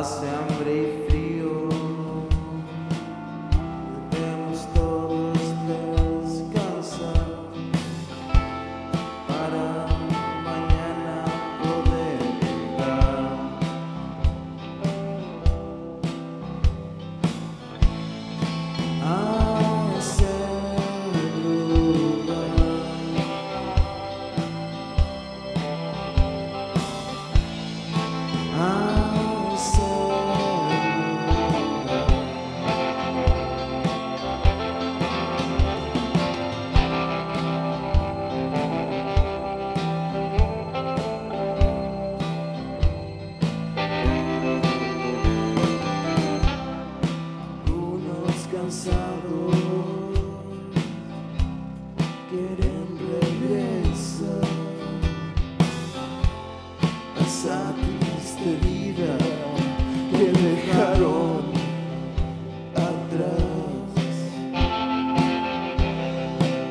assembly free. Esa triste vida que dejaron atrás.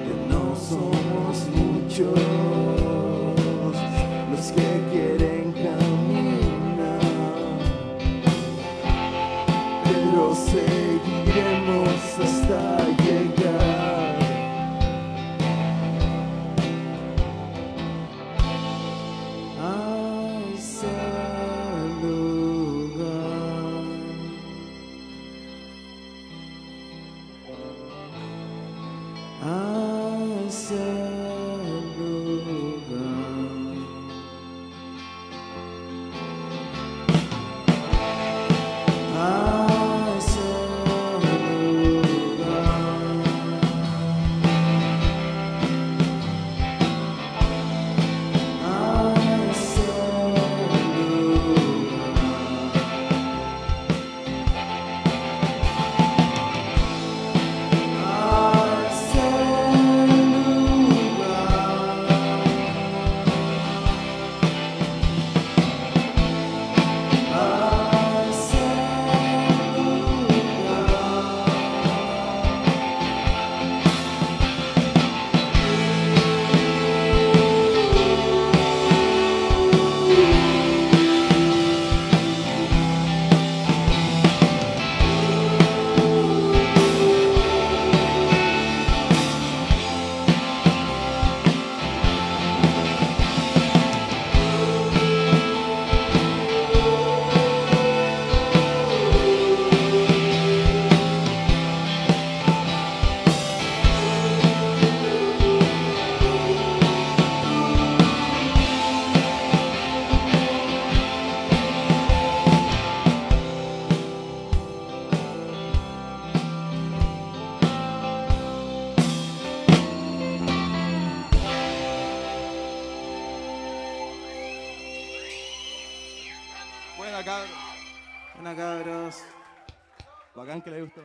Que no somos muchos los que quieren caminar pero seguiremos hasta llegar. say Buena, cabros. Buena cabros. Bacán que le gustó.